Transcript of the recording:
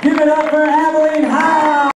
Give it up for Abilene High.